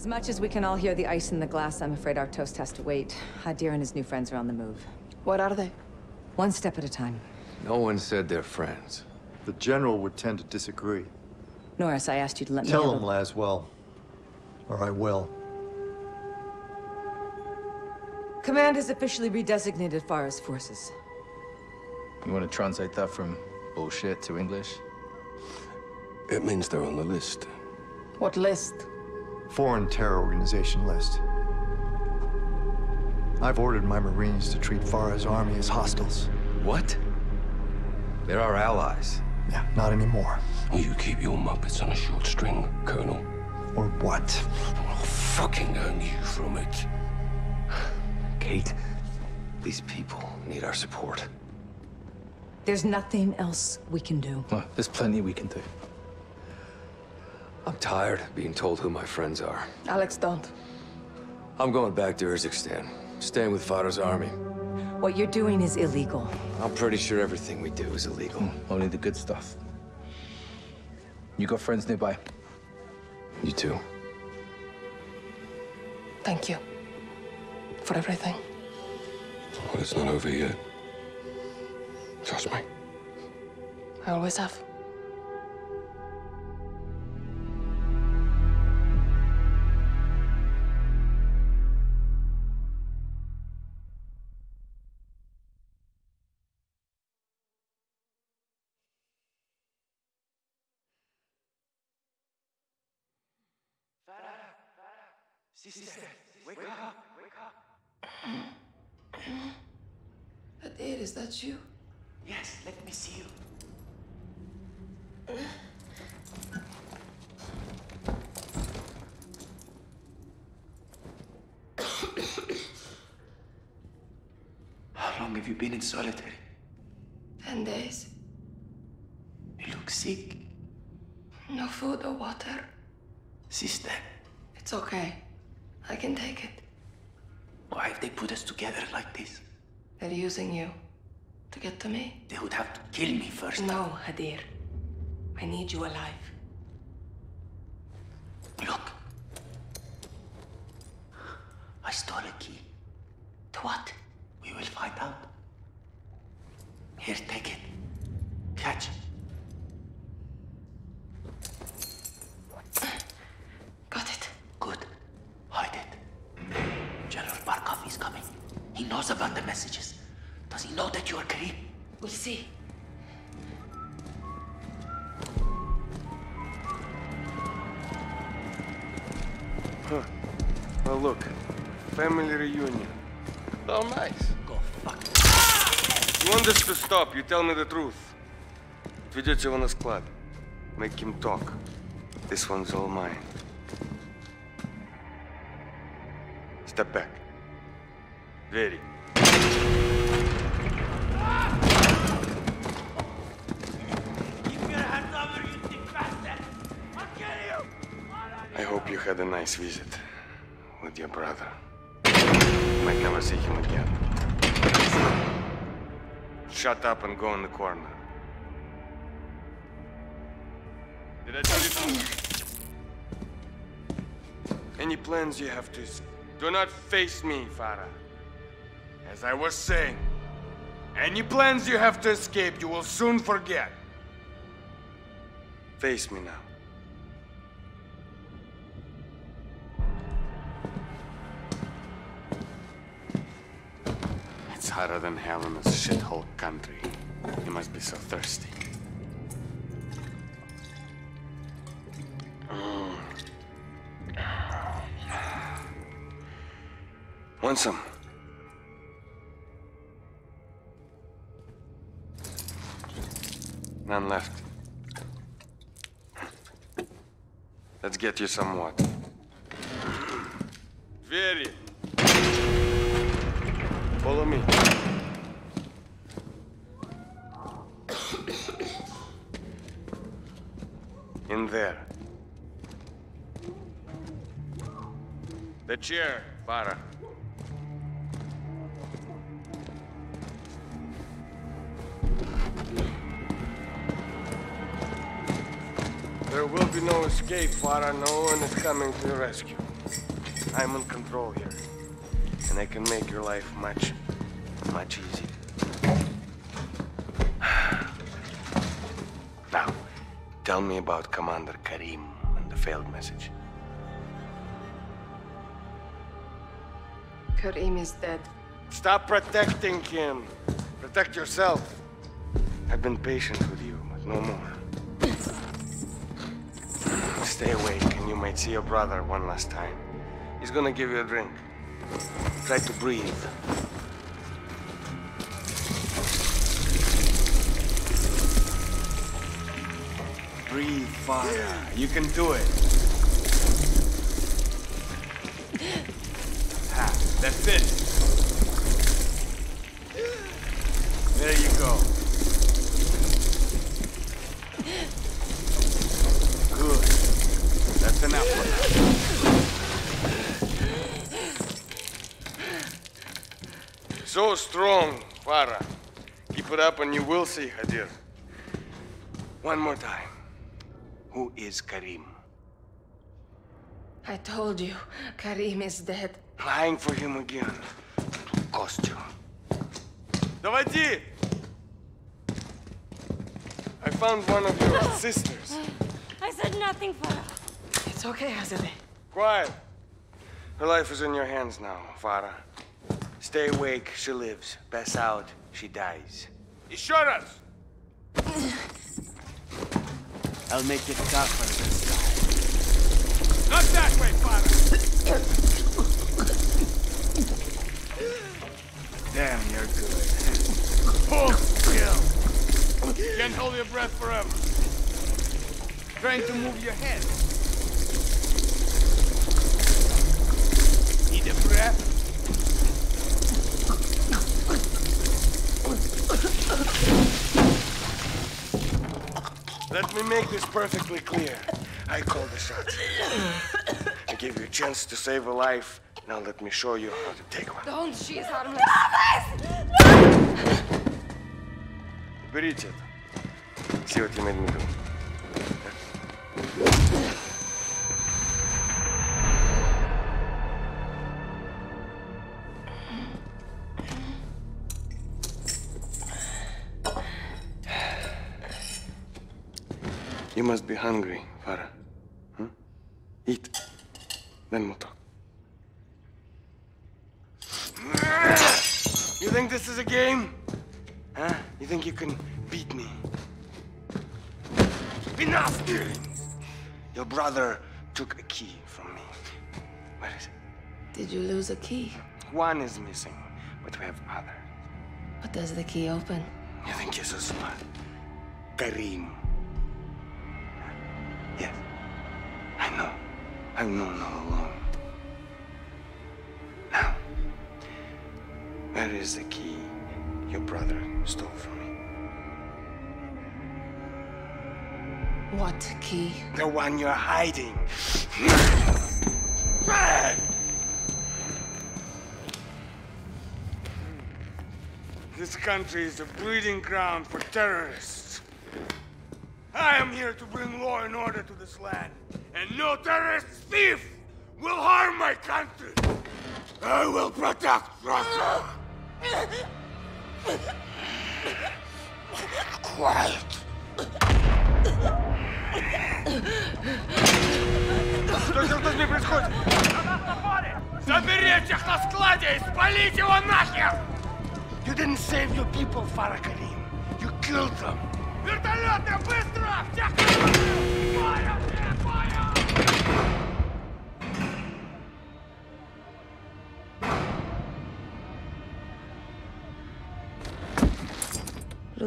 As much as we can all hear the ice in the glass, I'm afraid our toast has to wait. Hadir and his new friends are on the move. What are they? One step at a time. No one said they're friends. The General would tend to disagree. Norris, I asked you to let me Tell have him, a- Laswell. Or I will. Command has officially redesignated Farah's forces. You want to translate that from bullshit to English? It means they're on the list. What list? Foreign terror organization list. I've ordered my Marines to treat Farah's army as hostiles. What? They're our allies. Yeah, not anymore. You keep your muppets on a short string, Colonel. Or what? I'll fucking earn you from it. Kate, these people need our support. There's nothing else we can do. Well, there's plenty we can do. I'm tired of being told who my friends are. Alex, don't. I'm going back to Urzikstan, staying with Farah's army. What you're doing is illegal. I'm pretty sure everything we do is illegal. Hmm, only the good stuff. You got friends nearby? You too. Thank you. For everything. Well, it's not over yet. Trust me. I always have. You? Yes, let me see you. How long have you been in solitary? Ten days. You look sick. No food or water. Sister, It's okay. I can take it. why have they put us together like this? They're using you to get to me. They would have to kill me first. No, Hadir. I need you alive. Look. I stole a key. To what? We will find out. Here, take it. Catch. Got it. Good. Hide it. General Barkov is coming. He knows about the messages. Does he know that you are Kareem? We'll see. Oh, look. Family reunion. Oh, nice. Go fuck. You want this to stop, you tell me the truth. Ведете его на склад. Make him talk. This one's all mine. Step back. Very. I hope you had a nice visit with your brother. Might never see him again. Shut up and go in the corner. Did I tell you to? Any plans you have to... Do not face me, Farah. As I was saying, any plans you have to escape, you will soon forget. Face me now. Hotter than hell in this shithole country. You must be so thirsty. Mm. Want some? None left. Let's get you some water. Very. Follow me. Chair, Farah. There will be no escape, Farah. No one is coming to your rescue. I'm in control here. And I can make your life much, much easier. Now, tell me about Commander Karim and the failed message. Karim is dead. Stop protecting him. Protect yourself. I've been patient with you, but no more. Stay awake, and you might see your brother one last time. He's gonna give you a drink. Try to breathe. Breathe, Father. You can do it. That's it. There you go. Good. That's enough. So strong, Farah. Keep it up and you will see, Hadir. One more time. Who is Karim? I told you, Karim is dead. Lying for him again. Cost you. Доводи! I found one of your sisters. I said nothing, Farah. It's okay, Azadeh. Quiet. Her life is in your hands now, Farah. Stay awake, she lives. Pass out, she dies. Еще раз! I'll make it tougher this time. Not that way, Farah! Damn, you're good. Hold still! Can't hold your breath forever. Trying to move your head. Need a breath? Let me make this perfectly clear. I call the shots. I gave you a chance to save a life. Now let me show you how to take one. Don't, she is harmless. Берите это. See what you made me do. You must be hungry, Farah. Hmm? Eat. Then we'll talk. Think this is a game? Huh? You think you can beat me? Enough! Your brother took a key from me. Where is it? Did you lose a key? One is missing, but we have other. What does the key open? You think you're so smart? Karim. Yes. I know. I've known all along. Where is the key your brother stole from me? What key? The one you're hiding. This country is a breeding ground for terrorists. I am here to bring law and order to this land, and no terrorist thief will harm my country. I will protect Russia. Quiet. Что черт возьми происходит? Заберите их на складе и спалите его нахер! You didn't save your people, Farah Karim. You killed them. Вертолеты, быстро!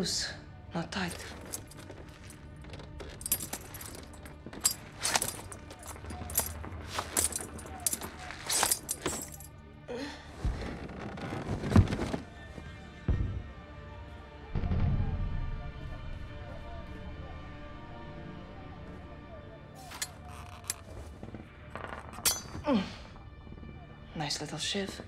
Loose, not tight. Mm. Nice little shiv.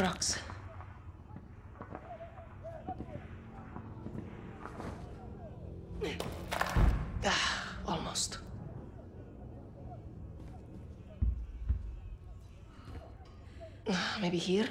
Rocks. Ah, almost. Ah, Maybe here?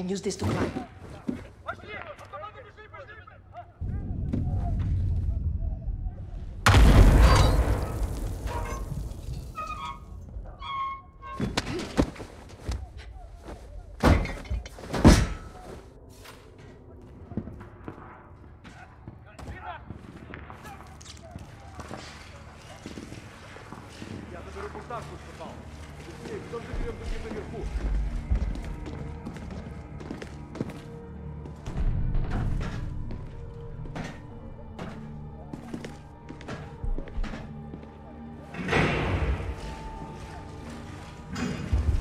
Can use this to climb.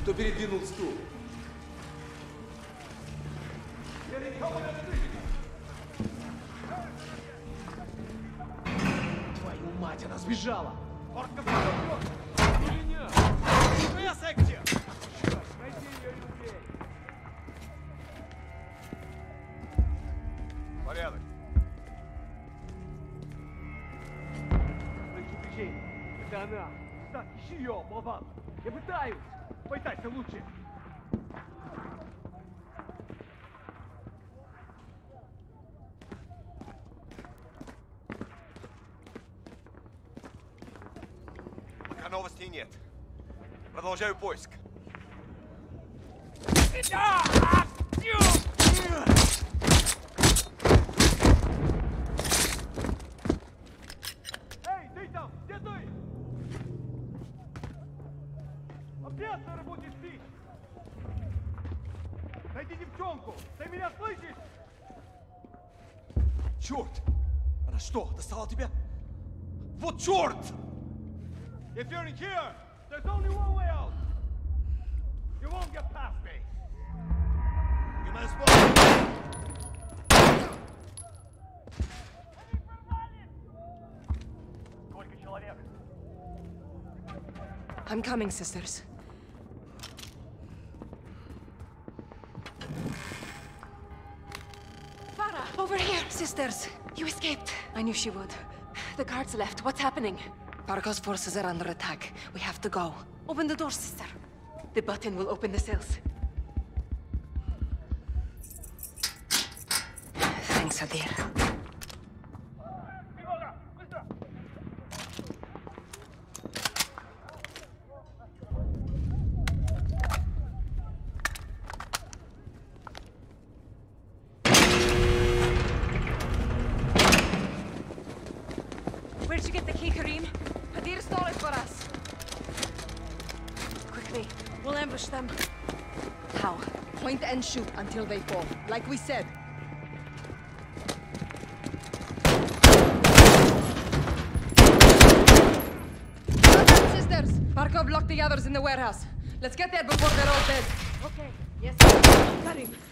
Кто передвинул стул? Твою мать, она сбежала! Пока новостей нет. Продолжаю поиск. Эй, ты там! Где ты? На работе спишь? Найди девчонку! Ты меня слышишь? Черт! Она что, достала тебя? Вот черт! If you're in here, there's only one way out. You won't get past me. You must walk. I'm coming, sisters. Farah! Over here! Sisters, you escaped. I knew she would. The guards left. What's happening? Barkov's forces are under attack. We have to go. Open the door, sister. The button will open the cells. Thanks, Hadir. Point and shoot until they fall, like we said. Done, sisters! Barkov locked the others in the warehouse. Let's get there before they're all dead. Okay. Yes, Karim. They're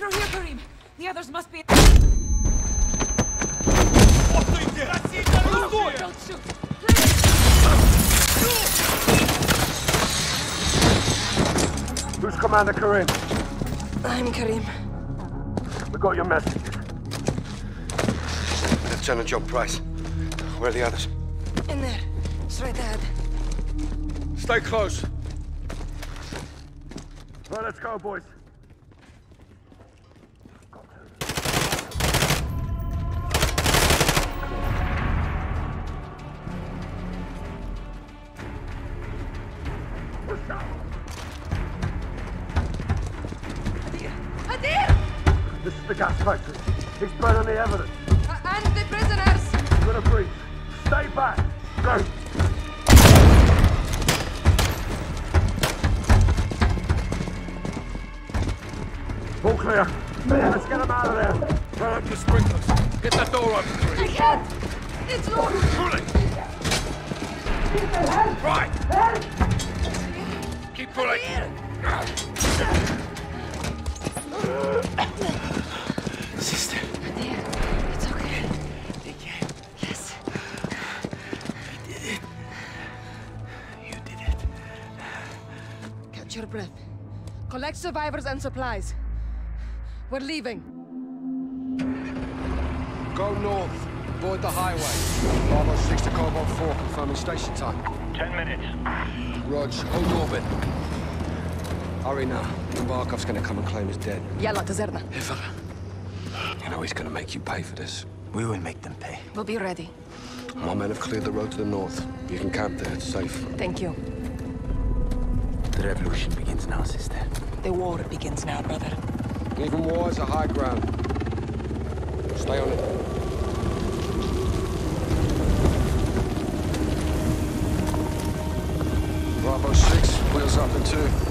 through here, Karim. The others must be... Don't! Don't shoot! Who's Commander Karim? I'm Karim. We got your message. Lieutenant John Price. Where are the others? In there. Straight ahead. Stay close. Well, let's go, boys. factory. Expand on the evidence. Uh, and the prisoners! I'm gonna breathe. Stay back! Go! All clear. Let's get them out of there. Turn up your sprinklers. Get that door open, Chris. I can't! It's locked! Pulling! Help! Right! Help! Keep pulling! your breath. Collect survivors and supplies. We're leaving. Go north. Avoid the highway. Bravo 6 to Cobalt 4, confirming station time. Ten minutes. Rog, hold orbit. Hurry now. Barkov's gonna come and claim his dead. Yalla, Tazerna. You know he's gonna make you pay for this. We will make them pay. We'll be ready. My men have cleared the road to the north. You can camp there, it's safe. Thank you. The revolution begins now, sister. The war begins now, brother. Even war is a high ground. Stay on it. Bravo 6, wheels up in two.